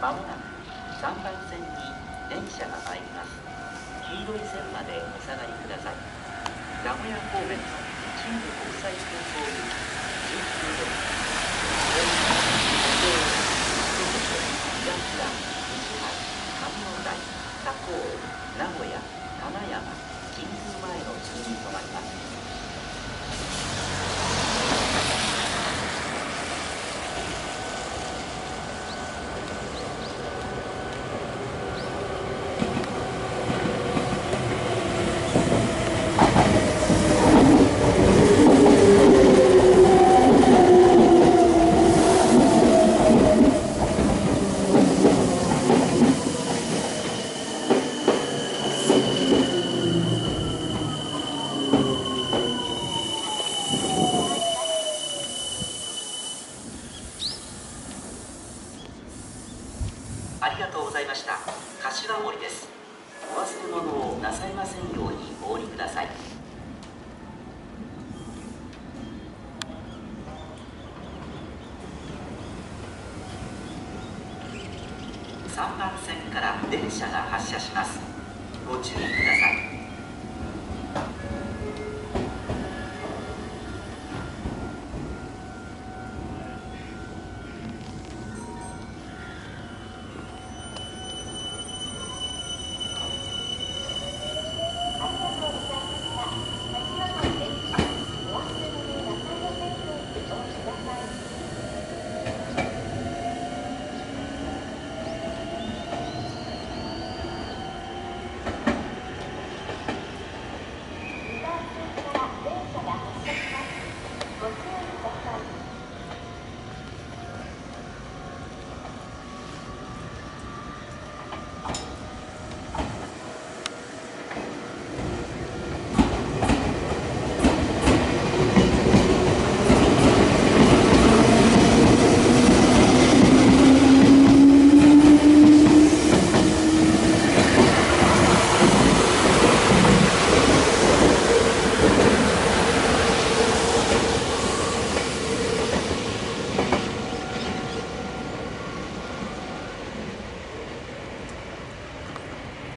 まもなく3番線に電車が参ります。黄色い線までお下がりください。名古屋方面の中部国際空港行き。19ありがとうございました。柏森です。お忘れ物をなさいませんようにお降りください。3番線から電車が発車します。ご注意ください。